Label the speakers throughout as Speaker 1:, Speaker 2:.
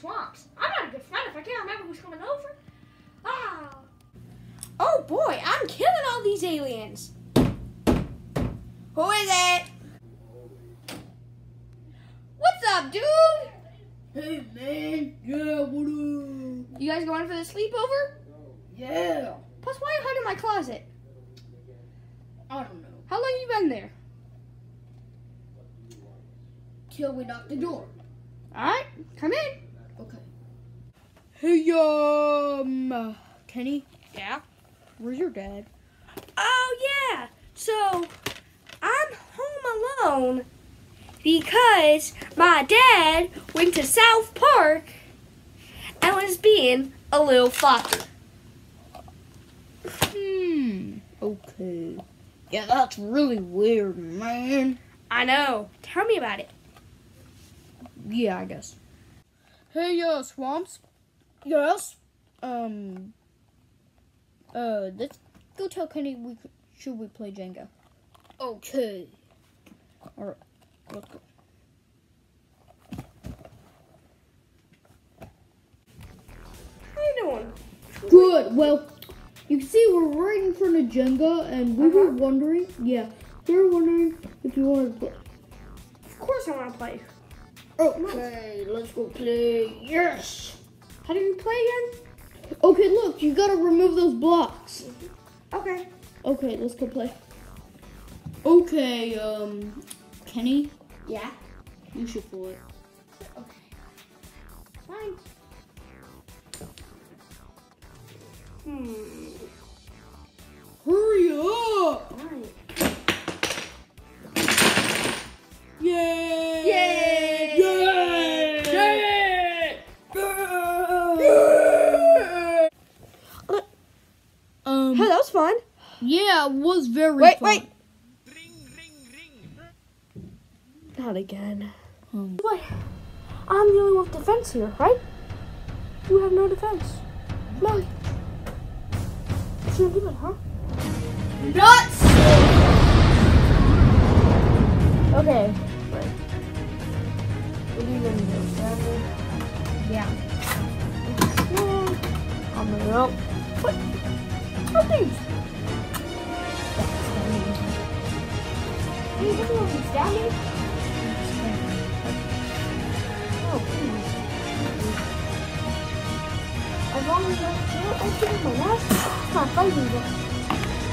Speaker 1: swamps. I'm not a good friend if I can't remember who's coming over. Ah. Oh boy, I'm killing all these aliens. Who is it? What's up, dude?
Speaker 2: Hey man, yeah, what up?
Speaker 1: You guys going for the sleepover?
Speaker 2: Yeah.
Speaker 1: Plus, why are you hiding in my closet?
Speaker 2: I don't know.
Speaker 1: How long you been there?
Speaker 2: Till we knock the door.
Speaker 1: Alright, come in.
Speaker 2: Okay.
Speaker 3: Hey, um, Kenny,
Speaker 1: Yeah?
Speaker 3: where's your dad?
Speaker 1: Oh, yeah. So, I'm home alone because my dad went to South Park and was being a little fucker.
Speaker 3: Hmm, okay. Yeah, that's really weird, man.
Speaker 1: I know. Tell me about it.
Speaker 3: Yeah, I guess. Hey, uh, Swamps? Yes? Um, uh, let's go tell Kenny we should we play Jenga.
Speaker 2: Okay.
Speaker 3: Alright, let's go.
Speaker 1: How you doing?
Speaker 3: Good. Well, you can see we're right in front of Jenga, and we were
Speaker 1: Uh-huh.
Speaker 3: wondering, yeah, we were wondering if you wanted to play.
Speaker 1: Of course I want to play.
Speaker 2: Okay, let's go play. Yes.
Speaker 1: How do you play again?
Speaker 3: Okay, look, you gotta remove those blocks.
Speaker 1: Okay.
Speaker 3: Okay, let's go play. Okay, um, Kenny,
Speaker 1: Yeah.
Speaker 3: you should pull it. Okay.
Speaker 1: Fine. Hmm.
Speaker 3: Hurry up! Yeah, it was very
Speaker 1: Wait,
Speaker 3: fun.
Speaker 1: wait. wait! Not again.
Speaker 3: Um,
Speaker 1: What? I'm the only one with defense here, right? You have no defense. No. Shouldn't do it, huh?
Speaker 2: Nuts.
Speaker 1: Okay. Right. What are you gonna do? Stand
Speaker 3: yeah.
Speaker 1: there? I'm gonna go. What? What things? Hey, you want to stab me? Oh, please. As long as I can't open my last, it's not fighting but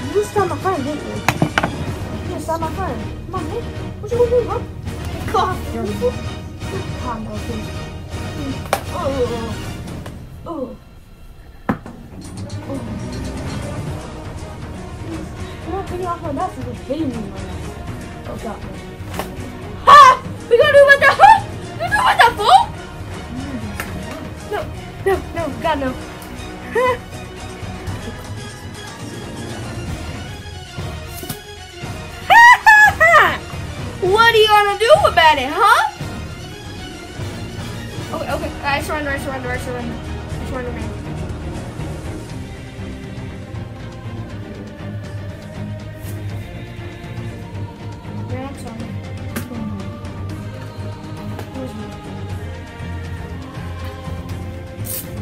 Speaker 1: You just stabbed my friend, didn't you? You just stabbed my friend. Come on, Nick. What you gonna do, dirty. Calm down, please. Oh. Oh. Oh. You're not taking off my mask, you're just hitting me right now. Oh, God. Ha! We gotta do what the, huh? We gotta do what the fool? No, no, no, God, no. what are you gonna do about it, huh? Okay, okay, I surrender, I surrender, I surrender. I surrender, man.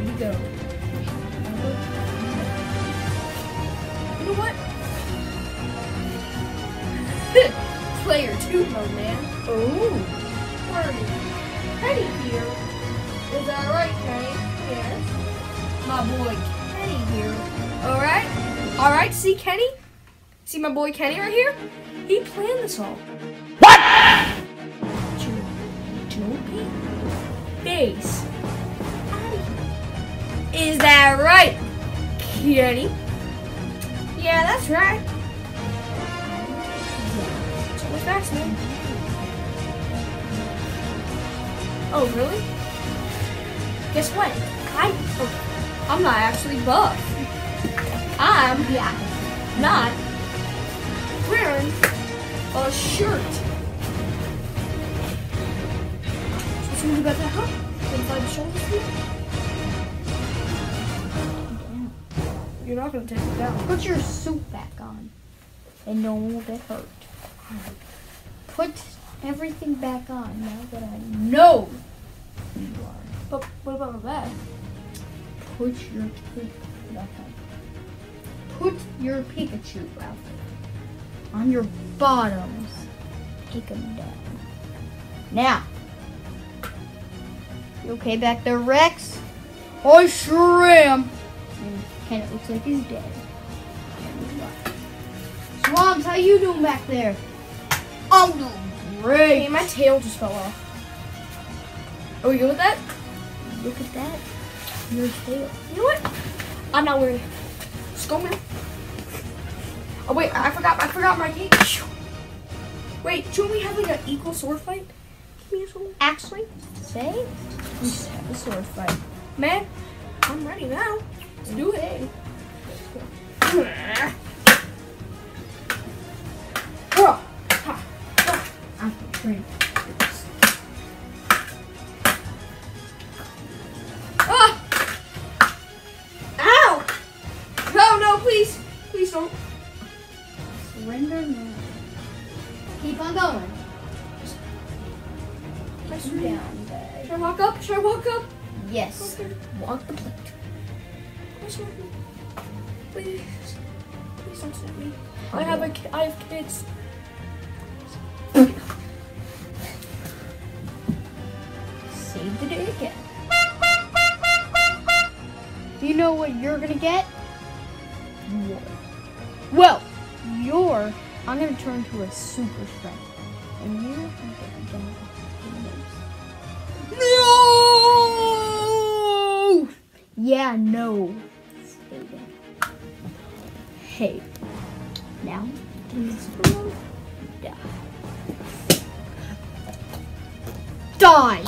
Speaker 3: You go.
Speaker 1: You know what?
Speaker 2: Player two mode, man.
Speaker 1: Oh. Are here. Is that right, Kenny? Yes.
Speaker 2: My boy Kenny here.
Speaker 1: Alright. Alright, see Kenny? See my boy Kenny right here? He planned this all. Is that right, Kenny? Yeah, that's right. What's man? Oh, really? Guess what? I, oh, I'm not actually buff. I'm yeah, not wearing a shirt. Do about that, huh? Gonna the? You're not gonna take it down.
Speaker 3: Put your suit back on, and no one will get hurt. Put everything back on now that I know you are.
Speaker 1: But what about my back?
Speaker 3: Put your Put your Pikachu outfit on your bottoms. Take them down. Now. You okay back there, Rex? I sure am. And Ken, it looks like he's dead. Swamps, how you doing back there? I'm doing
Speaker 1: Hey,
Speaker 3: great.
Speaker 1: my tail just fell off. Are we good with that?
Speaker 3: Look at that. Your tail.
Speaker 1: You know what? I'm not worried. Just go, man. Oh wait, I forgot. I forgot my cake. Wait, shouldn't we have like an equal sword fight? Give me a sword.
Speaker 3: Actually, say we should have a sword fight.
Speaker 1: Man, I'm ready now. Let's do it.
Speaker 3: I'm trained.
Speaker 1: Ah! Ow! No, no, please. Please don't. Should I walk up?
Speaker 3: Yes.
Speaker 1: Okay.
Speaker 3: Walk the plank.
Speaker 1: Please. Please don't send me. I have a ki- I have kids.
Speaker 3: Save the day again. Do you know what you're gonna get? What? Well, you're. I'm gonna turn to a super strength, and you're gonna get down No! Yeah, no. Hey. Now, die. Die!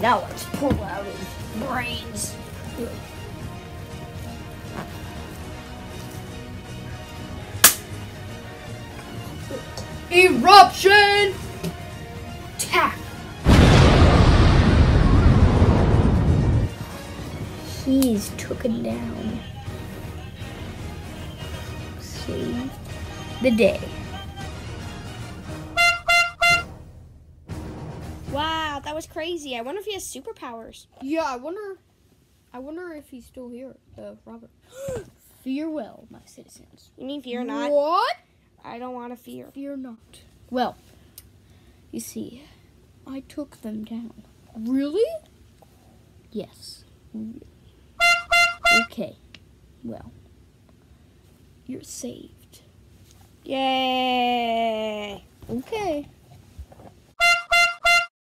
Speaker 3: Now let's pull out his brains. Eruption! He's taken down. Saved the day.
Speaker 1: Wow, that was crazy. I wonder if he has superpowers.
Speaker 3: Yeah, I wonder. I wonder if he's still here, uh, Robert. Fear well, my citizens.
Speaker 1: You mean fear not?
Speaker 3: What?
Speaker 1: I don't want to fear.
Speaker 3: Fear not. Well, you see, I took them down. Really? Yes. Okay. Well. You're saved.
Speaker 1: Yay! Okay.